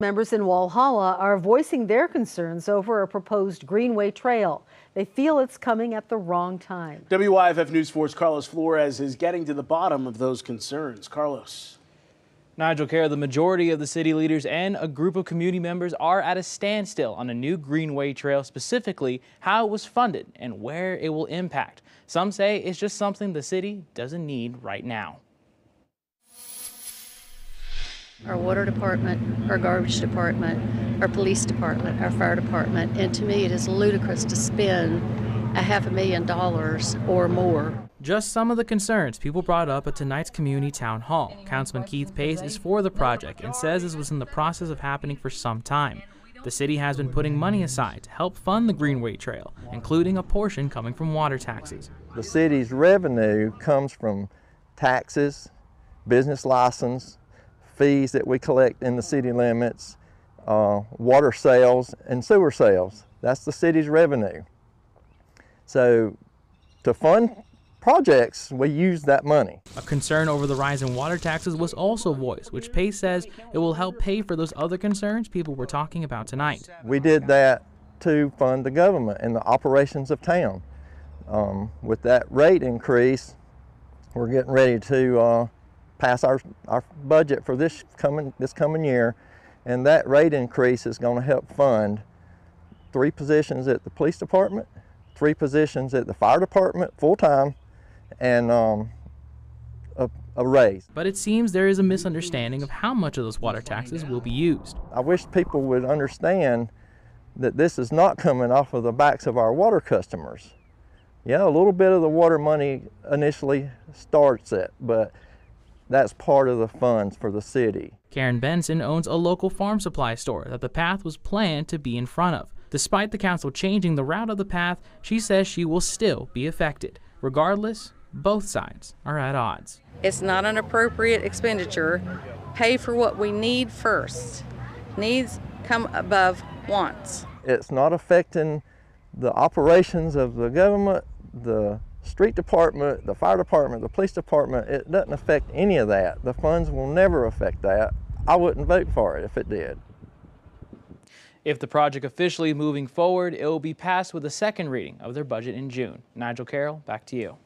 Members in Walhalla are voicing their concerns over a proposed Greenway Trail. They feel it's coming at the wrong time. WYFF News 4's Carlos Flores is getting to the bottom of those concerns. Carlos. Nigel Carol, the majority of the city leaders and a group of community members are at a standstill on a new Greenway Trail, specifically how it was funded and where it will impact. Some say it's just something the city doesn't need right now. Our water department, our garbage department, our police department, our fire department, and to me it is ludicrous to spend a half a million dollars or more just some of the concerns people brought up at tonight's community town hall. Councilman Keith Pace is for the project and says this was in the process of happening for some time. The city has been putting money aside to help fund the Greenway Trail, including a portion coming from water taxes. The city's revenue comes from taxes, business license, fees that we collect in the city limits, uh, water sales, and sewer sales. That's the city's revenue. So to fund projects, we use that money. A concern over the rise in water taxes was also voiced, which Pace says it will help pay for those other concerns people were talking about tonight. We did that to fund the government and the operations of town. Um, with that rate increase, we're getting ready to uh, pass our, our budget for this coming, this coming year, and that rate increase is going to help fund three positions at the police department, three positions at the fire department full-time, and um, a, a raise. But it seems there is a misunderstanding of how much of those water taxes will be used. I wish people would understand that this is not coming off of the backs of our water customers. Yeah, a little bit of the water money initially starts it, but that's part of the funds for the city. Karen Benson owns a local farm supply store that the path was planned to be in front of. Despite the council changing the route of the path, she says she will still be affected. Regardless, both sides are at odds. It's not an appropriate expenditure. Pay for what we need first. Needs come above wants. It's not affecting the operations of the government, the street department, the fire department, the police department. It doesn't affect any of that. The funds will never affect that. I wouldn't vote for it if it did. If the project officially moving forward, it will be passed with a second reading of their budget in June. Nigel Carol, back to you.